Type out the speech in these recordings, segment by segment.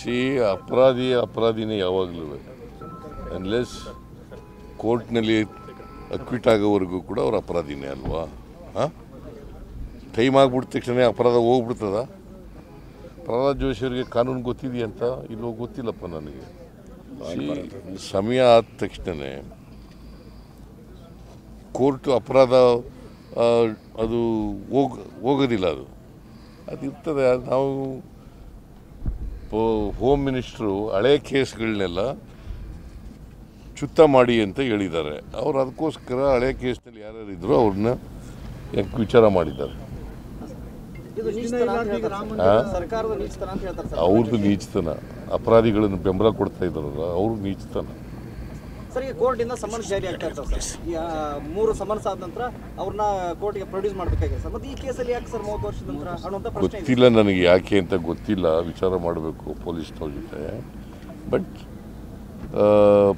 C ಅಪರಾಧಿ ಅಪರಾಧಿನೇ ಯಾವಾಗಲೂ unless ಕೋರ್ಟ್ನಲ್ಲಿ ಅಕ್ವಿಟ್ ಆಗೋವರೆಗೂ ಕೂಡ ಅವ್ರು ಅಪರಾಧಿನೇ ಅಲ್ವಾ? ಹಾಂ? ಟೈಮ್ ಆಗ್ಬಿಟ್ಟ ತಕ್ಷಣ ಅಪರಾಧ ಹೋಗ್ಬಿಡ್ತದ? ಪ್ರಹ್ಲಾದ್ ಜೋಶಿ ಅವರಿಗೆ ಕಾನೂನು ಗೊತ್ತಿದೆಯಂತ? ಇಲ್ಲೋ ಗೊತ್ತಿಲ್ಲಪ್ಪ ನನಗೆ. ಸಮಯ ಆದ ತಕ್ಷಣ ಕೋರ್ಟ್ ಅಪರಾಧ ಅದು ಹೋಗ, ಹೋಗೋದಿಲ್ಲ ಅದು. ಅದು ಇರ್ತದೆ ನಾವು ಹೋಮ್ ಮಿನಿಸ್ಟ್ರು ಹಳೆ ಕೇಸ್ಗಳನ್ನೆಲ್ಲ ಚುತ್ತ ಮಾಡಿ ಅಂತ ಹೇಳಿದ್ದಾರೆ. ಅವರು ಅದಕ್ಕೋಸ್ಕರ ಹಳೆ ಕೇಸ್ನಲ್ಲಿ ಯಾರ್ಯಾರು ಇದ್ರು ಅವ್ರನ್ನ ಯಾಕೆ ವಿಚಾರ ಮಾಡಿದ್ದಾರೆ. ಅವ್ರದ್ದು ನೀಚತನ. ಅಪರಾಧಿಗಳನ್ನು ಬೆಂಬಲ ಕೊಡ್ತಾ ಇದ್ದಾರಲ್ಲ ಅವ್ರದ್ದು ನೀಚತನ. ಸರ್ ಈಗ ಕೋರ್ಟಿಂದ ಸಮನ್ಸ್ ಜಾರಿ ಆಗ್ತಾ ಇರ್ತಾರೆ ಸರ್. ಮೂರು ಸಮನ್ಸ್ ಆದ ನಂತರ ಅವ್ರನ್ನ ಕೋರ್ಟಿಗೆ ಪ್ರೊಡ್ಯೂಸ್ ಮಾಡಬೇಕಾಗಿದೆ ಸರ್. ಮತ್ತು ಈ ಕೇಸಲ್ಲಿ ಯಾಕೆ ಸರ್ ಮೂವತ್ತು ವರ್ಷದ ನಂತರ ಅನ್ನುವಂಥ ಗೊತ್ತಿಲ್ಲ ನನಗೆ ಯಾಕೆ ಅಂತ ಗೊತ್ತಿಲ್ಲ. ವಿಚಾರ ಮಾಡಬೇಕು ಪೊಲೀಸ್ನವ್ರ ಜೊತೆ. ಬಟ್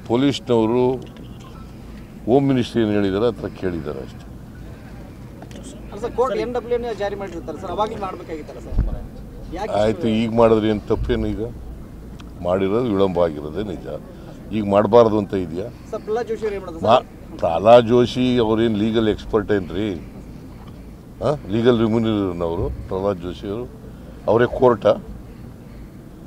ಪೊಲೀಸ್ನವರು ಹೋಮ್ ಮಿನಿಸ್ಟ್ರಿ ಏನು ಹೇಳಿದ್ದಾರೆ ಅಂತ ಥರ ಕೇಳಿದ್ದಾರೆ ಅಷ್ಟೇ. ಆಯಿತು ಈಗ ಮಾಡಿದ್ರೆ ಏನು ತಪ್ಪೇನು ಈಗ? ಮಾಡಿರೋದು ವಿಳಂಬ ಆಗಿರೋದೇ ನಿಜ. ಈಗ ಮಾಡಬಾರ್ದು ಅಂತ ಇದೆಯಾ? ಸರ್ ಪ್ರಹ್ಲಾದ್ ಜೋಶಿ ಏನು ಅವ್ರೇನು ಲೀಗಲ್ ಎಕ್ಸ್ಪರ್ಟ್ ಏನ್ರಿ? ಹಾಂ? ಲೀಗಲ್ ರಿಮ್ಯೂನರು ಪ್ರಹ್ಲಾದ್ ಜೋಶಿ ಅವರು. ಅವರೇ ಕೋರ್ಟಾ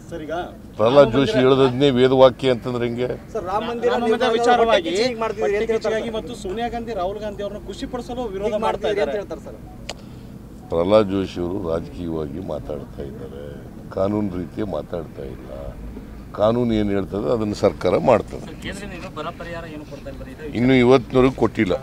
ಸರ್ ಈಗ ಪ್ರಹ್ಲಾದ್ ಜೋಶಿ ಹೇಳದನ್ನೇ ವೇದವಾಕ್ಯ ಅಂತಂದ್ರೆ ಹಿಂಗೆ? ಸರ್ ರಾಮ ಮಂದಿರ ವಿಚಾರವಾಗಿ ಮತ್ತು ಸೋನಿಯಾ ಗಾಂಧಿ ರಾಹುಲ್ ಗಾಂಧಿ ಅವರನ್ನು ಖುಷಿಪಡಿಸಲು ವಿರೋಧ ಮಾಡ್ತಾ ಅಂತ ಇದ್ದಾರೆ. ಹೇಳ್ತಾರೆ ಸರ್. ಪ್ರಹ್ಲಾದ್ ಜೋಶಿ ಅವರು ರಾಜಕೀಯವಾಗಿ ಮಾತಾಡ್ತಾ ಇದ್ದಾರೆ. ಕಾನೂನು ರೀತಿಯ ಮಾತಾಡ್ತಾ ಇಲ್ಲ. ಕಾನೂನು ಏನು ಹೇಳ್ತದೆ ಅದನ್ನು ಸರ್ಕಾರ ಮಾಡ್ತದೆ. ಇನ್ನು ಇವತ್ತಿನವರೆಗೂ ಕೊಟ್ಟಿಲ್ಲ.